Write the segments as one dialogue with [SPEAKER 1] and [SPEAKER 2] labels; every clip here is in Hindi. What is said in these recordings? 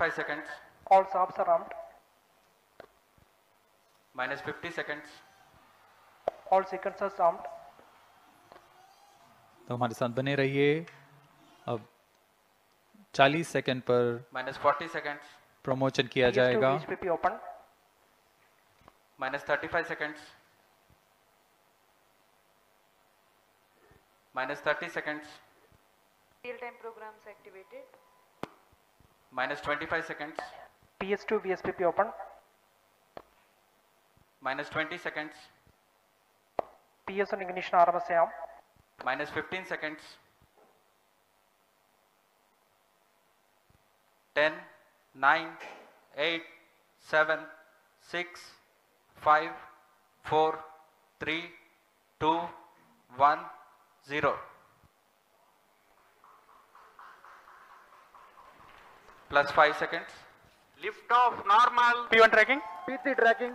[SPEAKER 1] 45 seconds.
[SPEAKER 2] All shafts are armed.
[SPEAKER 1] Minus 50 seconds.
[SPEAKER 2] All sequencers armed.
[SPEAKER 3] तो हमारे साथ बने रहिए अब 40 सेकंड पर
[SPEAKER 1] Minus 40 seconds.
[SPEAKER 3] प्रमोशन किया
[SPEAKER 2] PS2
[SPEAKER 3] जाएगा
[SPEAKER 2] VSPP open.
[SPEAKER 1] Minus 35 seconds. Minus 30 seconds.
[SPEAKER 4] Real-time programs activated.
[SPEAKER 1] Minus 25 seconds.
[SPEAKER 2] PS2 VSPP open.
[SPEAKER 1] Minus 20 seconds.
[SPEAKER 2] PS1 ignition RMS arm.
[SPEAKER 1] Minus 15 seconds. 10, 9, 8, 7, 6, 5, 4, 3, 2, 1, 0. Plus 5 seconds.
[SPEAKER 5] Lift off normal.
[SPEAKER 2] P1 tracking.
[SPEAKER 5] PT tracking.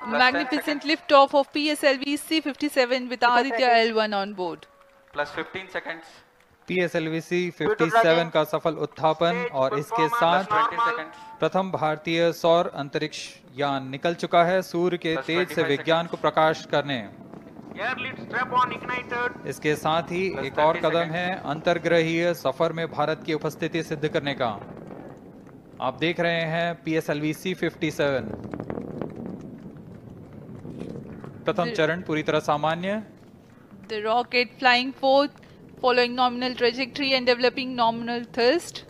[SPEAKER 1] Plus
[SPEAKER 4] Magnificent
[SPEAKER 1] seconds.
[SPEAKER 4] liftoff of PSLV C57 with Aditya L1 on board.
[SPEAKER 1] Plus 15 seconds.
[SPEAKER 3] PSLVC 57 का सफल उत्थापन और इसके साथ प्रथम भारतीय सौर अंतरिक्ष यान निकल चुका है सूर्य के तेज से विज्ञान को प्रकाश करने
[SPEAKER 5] Air lead strap on ignited.
[SPEAKER 3] इसके साथ ही एक और कदम है अंतर्ग्रहीय सफ़र में भारत की उपस्थिति सिद्ध करने का आप देख रहे हैं PSLV C57 प्रथम चरण पूरी तरह सामान्य
[SPEAKER 4] The rocket flying forth, following nominal trajectory and developing nominal thrust.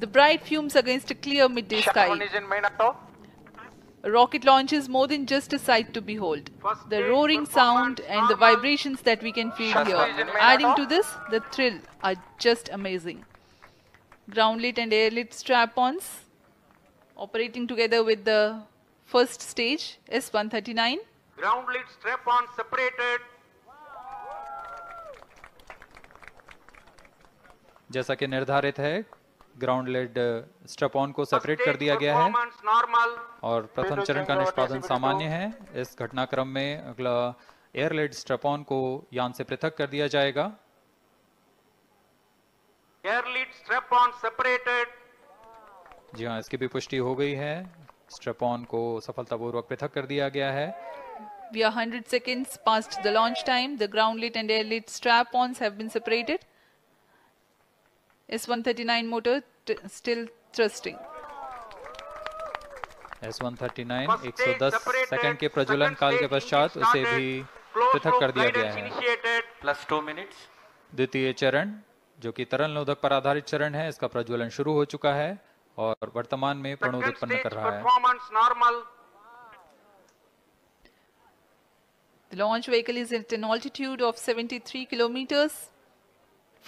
[SPEAKER 4] The bright fumes against a clear midday sky. A rocket launch is more than just a sight to behold.
[SPEAKER 5] First
[SPEAKER 4] The roaring sound and the vibrations that we can feel here. Adding to this, the thrill are just amazing. ground lit and air lit strap-ons operating together with the first stage S139.
[SPEAKER 5] Ground lit strap-on separated.
[SPEAKER 3] जैसा कि निर्धारित है ग्राउंड लेड स्ट्रप ऑन
[SPEAKER 5] को
[SPEAKER 3] सेपरेट कर दिया गया है और प्रथम चरण का निष्पादन सामान्य है इस घटनाक्रम में अगला एयर लेड ऑन को यान से पृथक कर दिया जाएगा
[SPEAKER 5] Air lead strap on separated.
[SPEAKER 3] जी हाँ इसकी भी पुष्टि हो गई है स्ट्रपॉन को सफलतापूर्वक पृथक कर दिया गया है
[SPEAKER 4] We are 100 seconds past the launch time. The ground lit and air lit strap-ons have been separated. S139 motor still thrusting.
[SPEAKER 3] S one thirty nine
[SPEAKER 5] First
[SPEAKER 3] एक सौ
[SPEAKER 5] stage
[SPEAKER 3] दस
[SPEAKER 5] separated.
[SPEAKER 3] सेकंड के प्रज्वलन
[SPEAKER 5] Second
[SPEAKER 3] काल के पश्चात उसे. भी पृथक कर दिया गया है
[SPEAKER 5] initiated.
[SPEAKER 1] Plus 2 minutes.
[SPEAKER 3] द्वितीय चरण जो कि तरल नोदक पर आधारित चरण है इसका प्रज्वलन शुरू हो चुका है और वर्तमान में प्रणोद उत्पन्न कर रहा है.
[SPEAKER 4] The launch vehicle is at an altitude of 73 kilometers.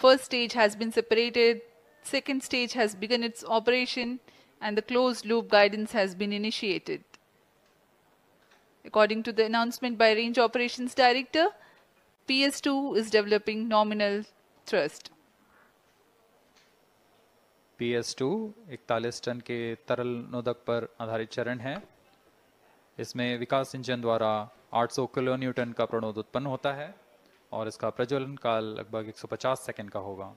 [SPEAKER 4] First stage has been separated. Second stage has begun its operation and the closed loop guidance has been initiated. According to the announcement by Range Operations Director, PS2 is developing nominal thrust.
[SPEAKER 3] P S two इकतालीस टन के तरल नोदक पर आधारित चरण है इसमें विकास इंजन द्वारा 800 किलो न्यूटन का प्रणोद उत्पन्न होता है और इसका प्रज्वलन काल लगभग 150 सेकंड का होगा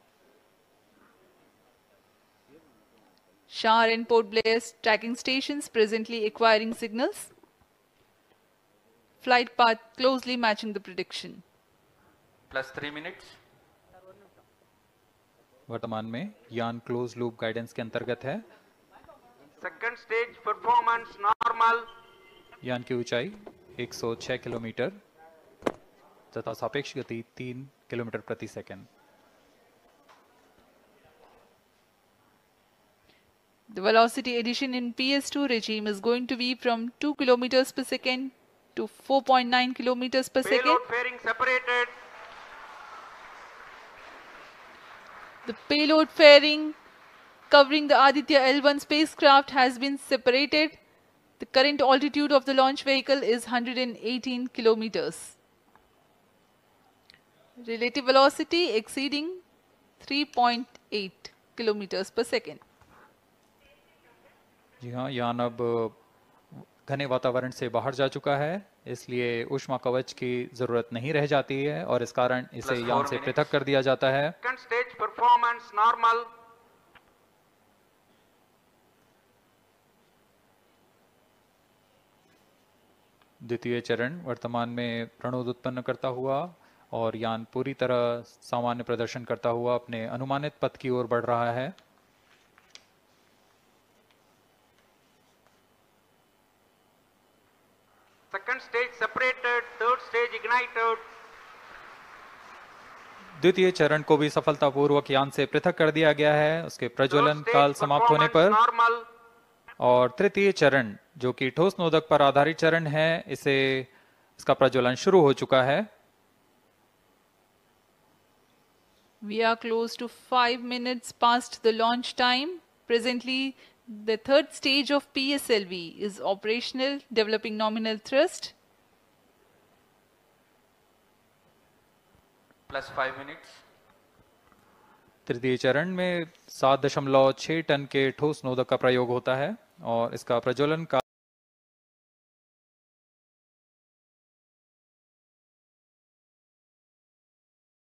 [SPEAKER 4] Shar and Port Blair tracking stations presently acquiring signals. Flight path closely matching the prediction.
[SPEAKER 1] Plus 3 minutes.
[SPEAKER 3] वर्तमान में यान क्लोज लूप गाइडेंस के अंतर्गत है
[SPEAKER 5] Second stage performance normal.
[SPEAKER 3] यान की ऊंचाई 106 किलोमीटर तथा सापेक्ष गति 3 किलोमीटर प्रति second
[SPEAKER 4] The velocity addition in PS2 regime is going to be from 2 kilometers per second to 4.9 kilometers per Payload second.
[SPEAKER 5] Payload fairing separated.
[SPEAKER 4] The payload fairing covering the Aditya L1 spacecraft has been separated. The current altitude of the launch vehicle is 118 kilometers. Relative velocity exceeding 3.8 kilometers per second.
[SPEAKER 3] जी हाँ यान अब घने वातावरण से बाहर जा चुका है इसलिए ऊष्मा कवच की ज़रूरत नहीं रह जाती है और इस कारण इसे यान से पृथक कर दिया जाता है
[SPEAKER 5] performance normal.
[SPEAKER 3] द्वितीय चरण वर्तमान में प्रणोद उत्पन्न करता हुआ और यान पूरी तरह सामान्य प्रदर्शन करता हुआ अपने अनुमानित पथ की ओर बढ़ रहा है
[SPEAKER 5] second stage separated third stage ignited
[SPEAKER 3] द्वितीय चरण को भी सफलतापूर्वक यान से पृथक कर दिया गया है। उसके प्रज्वलन काल समाप्त होने पर और तृतीय चरण जो कि ठोस नोदक पर आधारित चरण है इसे इसका प्रज्वलन शुरू हो चुका है।
[SPEAKER 4] We are close to five minutes past the launch time presently the third stage of P S L V is operational developing nominal thrust
[SPEAKER 1] plus 5 minutes.
[SPEAKER 3] तृतीय चरण में सात दशमलव छह टन के ठोस नोदक का प्रयोग होता है और इसका प्रज्वलन का